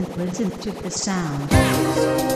listen, listen to the sound.